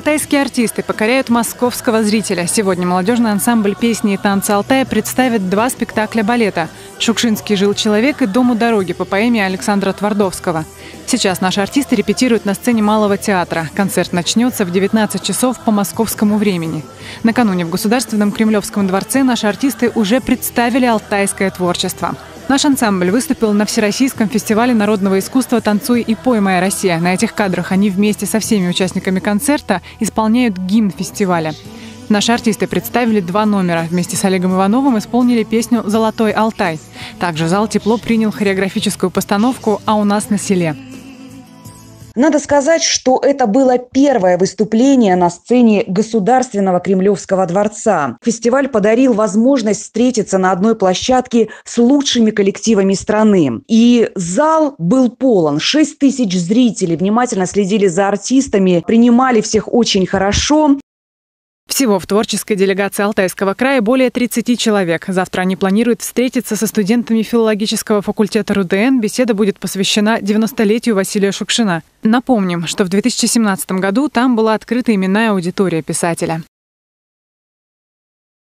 Алтайские артисты покоряют московского зрителя. Сегодня молодежный ансамбль песни и танца Алтая представит два спектакля балета «Шукшинский жил человек» и «Дом у дороги» по поэме Александра Твардовского. Сейчас наши артисты репетируют на сцене Малого театра. Концерт начнется в 19 часов по московскому времени. Накануне в Государственном Кремлевском дворце наши артисты уже представили алтайское творчество. Наш ансамбль выступил на Всероссийском фестивале народного искусства «Танцуй и пой, моя Россия». На этих кадрах они вместе со всеми участниками концерта исполняют гимн фестиваля. Наши артисты представили два номера. Вместе с Олегом Ивановым исполнили песню «Золотой Алтай». Также зал тепло принял хореографическую постановку «А у нас на селе». Надо сказать, что это было первое выступление на сцене Государственного Кремлевского дворца. Фестиваль подарил возможность встретиться на одной площадке с лучшими коллективами страны. И зал был полон. 6 тысяч зрителей внимательно следили за артистами, принимали всех очень хорошо. Всего в творческой делегации Алтайского края более 30 человек. Завтра они планируют встретиться со студентами филологического факультета РУДН. Беседа будет посвящена 90-летию Василия Шукшина. Напомним, что в 2017 году там была открыта именная аудитория писателя.